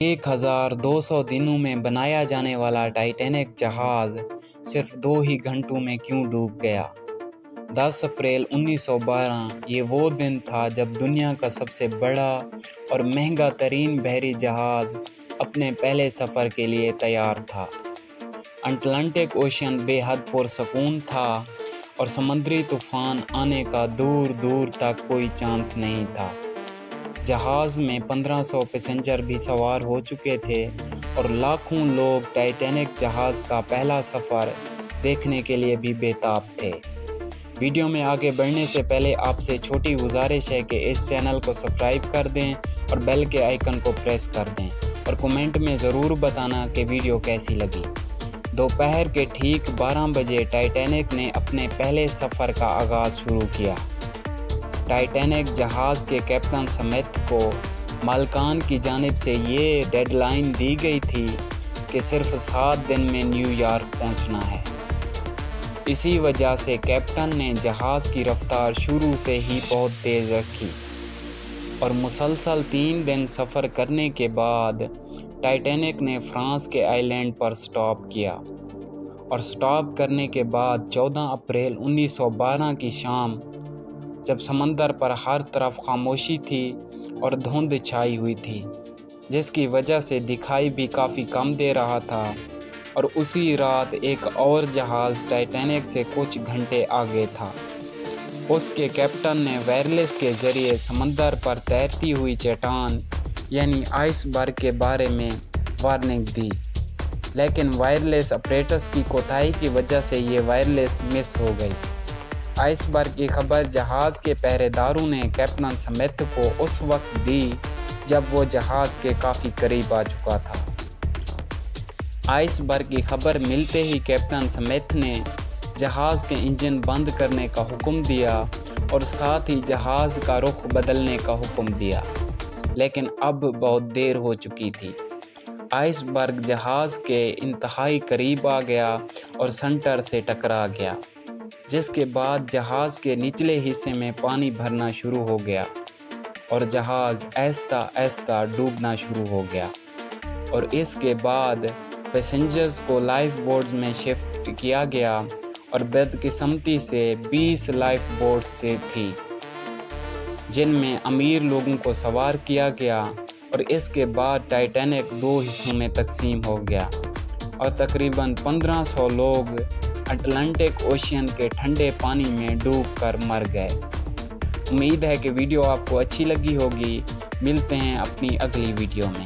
एक हज़ार दो सौ दिनों में बनाया जाने वाला टाइटैनिक जहाज़ सिर्फ़ दो ही घंटों में क्यों डूब गया? 10 अप्रैल 1912 ये वो दिन था जब दुनिया का सबसे बड़ा और महँगा तरीन बहरी जहाज़ अपने पहले सफ़र के लिए तैयार था। अटलांटिक ओशन बेहद पुरसकून था और समुद्री तूफ़ान आने का दूर दूर तक कोई चांस नहीं था। जहाज़ में 1500 पैसेंजर भी सवार हो चुके थे और लाखों लोग टाइटैनिक जहाज़ का पहला सफ़र देखने के लिए भी बेताब थे। वीडियो में आगे बढ़ने से पहले आपसे छोटी गुजारिश है कि इस चैनल को सब्सक्राइब कर दें और बेल के आइकन को प्रेस कर दें और कमेंट में ज़रूर बताना कि वीडियो कैसी लगी। दोपहर के ठीक 12 बजे टाइटैनिक ने अपने पहले सफ़र का आगाज़ शुरू किया। टाइटैनिक जहाज़ के कैप्टन समेत को मालकान की जानब से ये डेडलाइन दी गई थी कि सिर्फ़ सात दिन में न्यूयॉर्क पहुँचना है। इसी वजह से कैप्टन ने जहाज़ की रफ्तार शुरू से ही बहुत तेज़ रखी और मुसलसल तीन दिन सफ़र करने के बाद टाइटैनिक ने फ्रांस के आइलैंड पर स्टॉप किया और स्टॉप करने के बाद 14 अप्रैल 1912 की शाम जब समंदर पर हर तरफ़ खामोशी थी और धुंध छाई हुई थी, जिसकी वजह से दिखाई भी काफ़ी कम दे रहा था। और उसी रात एक और जहाज़ टाइटैनिक से कुछ घंटे आगे था। उसके कैप्टन ने वायरलेस के ज़रिए समंदर पर तैरती हुई चट्टान, यानी आइसबर्ग के बारे में वार्निंग दी। लेकिन वायरलेस ऑपरेटर्स की कोताही की वजह से ये वायरलेस मिस हो गई। आइसबर्ग की खबर, जहाज़ के पहरेदारों ने कैप्टन समेत को उस वक्त दी जब वो जहाज़ के काफ़ी करीब आ चुका था। आइसबर्ग की खबर मिलते ही कैप्टन समेत ने जहाज़ के इंजन बंद करने का हुक्म दिया और साथ ही जहाज़ का रुख बदलने का हुक्म दिया। लेकिन अब बहुत देर हो चुकी थी। आइसबर्ग जहाज़ के इंतहाई करीब आ गया और सेंटर से टकरा गया। जिसके बाद जहाज़ के निचले हिस्से में पानी भरना शुरू हो गया और जहाज़ ऐसा ऐसा डूबना शुरू हो गया। और इसके बाद पैसेंजर्स को लाइफ बोर्ड्स में शिफ्ट किया गया और बदकिस्मती से 20 लाइफ बोर्ड्स से थी, जिनमें अमीर लोगों को सवार किया गया और इसके बाद टाइटैनिक दो हिस्सों में तकसीम हो गया। और तकरीबन 1500 लोग अटलांटिक ओशियन के ठंडे पानी में डूब कर मर गए। उम्मीद है कि वीडियो आपको अच्छी लगी होगी। मिलते हैं अपनी अगली वीडियो में।